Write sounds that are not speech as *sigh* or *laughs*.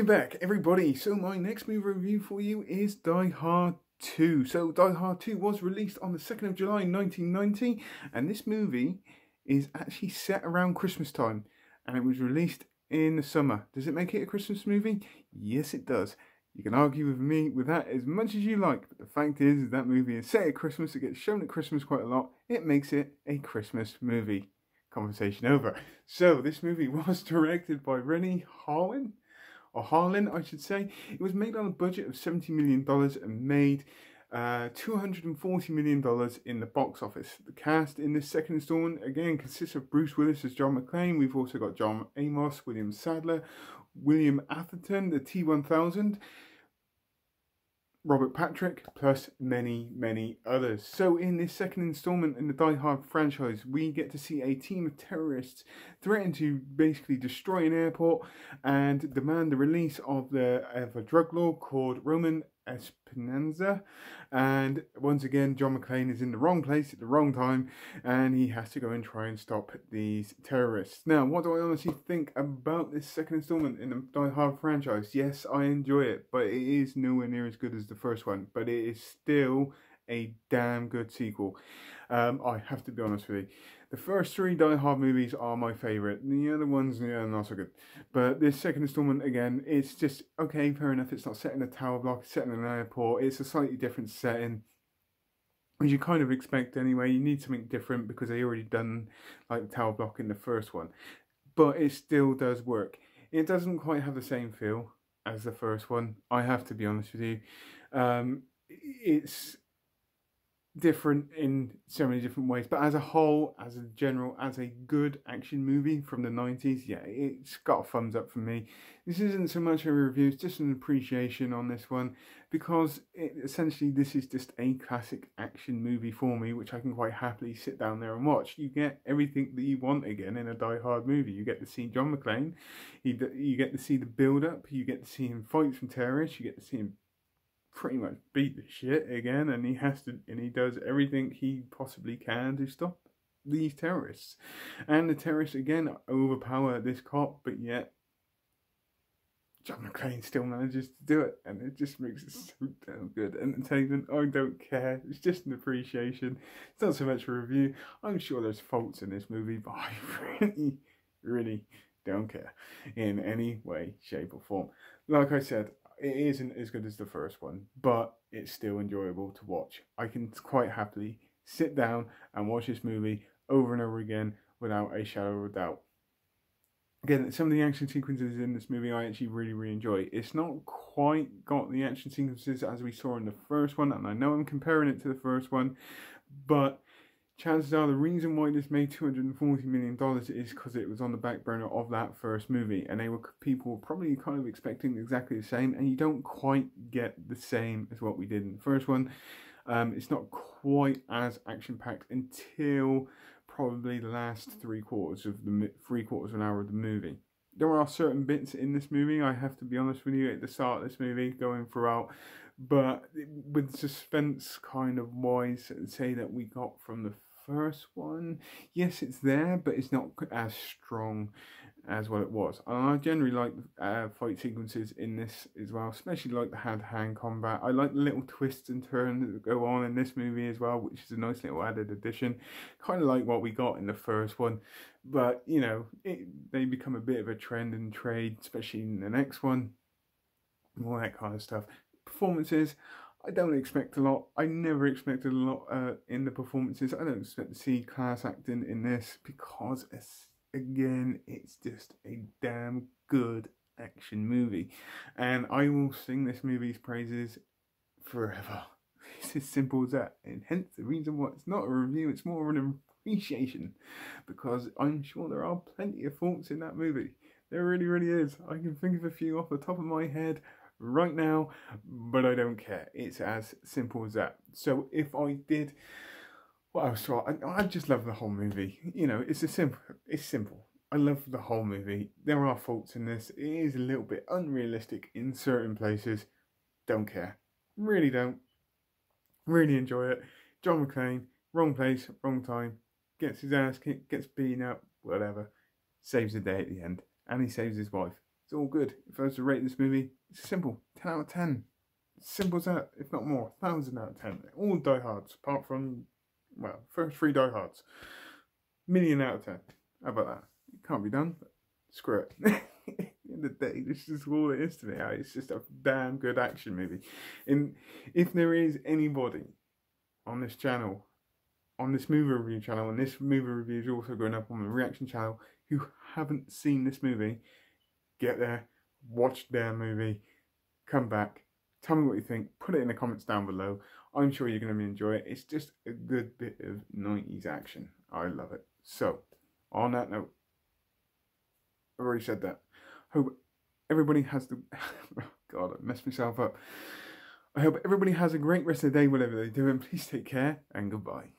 Welcome back, everybody. So my next movie review for you is Die Hard 2. So Die Hard 2 was released on the 2nd of July 1990, and this movie is actually set around Christmas time, and it was released in the summer. Does it make it a Christmas movie? Yes, it does. You can argue with me with that as much as you like, but the fact is, that movie is set at Christmas, it gets shown at Christmas quite a lot, it makes it a Christmas movie. Conversation over. So, this movie *laughs* was directed by Renny Harlin, or Harlan, I should say. It was made on a budget of $70 million and made uh, $240 million in the box office. The cast in this second installment again consists of Bruce Willis as John McClane. We've also got John Amos, William Sadler, William Atherton, the T 1000, Robert Patrick, plus many, many others. So, in this second installment in the Die Hard franchise, we get to see a team of terrorists threaten to basically destroy an airport and demand the release of, the, of a drug lord called Roman Esperanza. And once again, John McClane is in the wrong place at the wrong time and he has to go and try and stop these terrorists. Now, what do I honestly think about this second installment in the Die Hard franchise? Yes, I enjoy it, but it is nowhere near as good as the first one, but it is still a damn good sequel. Um, I have to be honest with you. The first three Die Hard movies are my favourite. The other ones, yeah, not so good. But this second installment, again, it's just, okay, fair enough. It's not set in a tower block, it's set in an airport. It's a slightly different setting. As you kind of expect anyway. You need something different because they already done like the tower block in the first one. But it still does work. It doesn't quite have the same feel as the first one. I have to be honest with you. Um, it's different in so many different ways but as a whole as a general as a good action movie from the 90s yeah it's got a thumbs up for me. This isn't so much a review it's just an appreciation on this one because it, essentially this is just a classic action movie for me which i can quite happily sit down there and watch. You get everything that you want again in a die hard movie. You get to see john mcclane you, you get to see the build up you get to see him fight some terrorists you get to see him pretty much beat the shit again and he has to and he does everything he possibly can to stop these terrorists. And the terrorists again overpower this cop but yet John McClane still manages to do it and it just makes it so damn good entertainment. I don't care. It's just an appreciation. It's not so much a review. I'm sure there's faults in this movie but I *laughs* really really don't care in any way shape or form. Like I said it isn't as good as the first one, but it's still enjoyable to watch. I can quite happily sit down and watch this movie over and over again without a shadow of a doubt. Again, some of the action sequences in this movie I actually really, really enjoy. It's not quite got the action sequences as we saw in the first one, and I know I'm comparing it to the first one, but chances are the reason why this made $240 million is because it was on the back burner of that first movie and they were people were probably kind of expecting exactly the same and you don't quite get the same as what we did in the first one. Um, it's not quite as action packed until probably the last three quarters of the three quarters of an hour of the movie. There are certain bits in this movie i have to be honest with you at the start of this movie going throughout but with suspense kind of wise say that we got from the first one, yes, it's there, but it's not as strong as what it was. And I generally like uh, fight sequences in this as well, especially like the hand-to-hand combat. I like the little twists and turns that go on in this movie as well, which is a nice little added addition. Kind of like what we got in the first one, but you know, it, they become a bit of a trend and trade, especially in the next one. All that kind of stuff. Performances, I don't expect a lot. I never expected a lot uh, in the performances. I don't expect to see class acting in this because, it's, again, it's just a damn good action movie. And I will sing this movie's praises forever. *laughs* It's as simple as that. And hence the reason why it's not a review, it's more of an appreciation. Because I'm sure there are plenty of faults in that movie. There really, really is. I can think of a few off the top of my head right now, but I don't care. It's as simple as that. So if I did, what else? I, I just love the whole movie. You know, it's a simple. It's simple. I love the whole movie. There are faults in this. It is a little bit unrealistic in certain places. Don't care. Really don't. Really enjoy it. John McClane, wrong place, wrong time. Gets his ass kicked, gets beaten up, whatever. Saves the day at the end. And he saves his wife. It's all good. If I was to rate this movie, it's simple. 10 out of 10. Simple as that, if not more. 1000 out of 10. All diehards, apart from, well, first three diehards. Million out of 10. How about that? It can't be done. Screw it. *laughs* in the day, this is all it is to me. It's just a damn good action movie. And if there is anybody on this channel, on this movie review channel, and this movie review is also going up on the reaction channel, who haven't seen this movie, get there, watch their movie, come back, tell me what you think, put it in the comments down below. I'm sure you're going to enjoy it. It's just a good bit of 90s action. I love it. So, on that note, I've already said that. Hope everybody has the. *laughs* Oh, God, I messed myself up. I hope everybody has a great rest of the day, whatever they're doing. please take care and goodbye.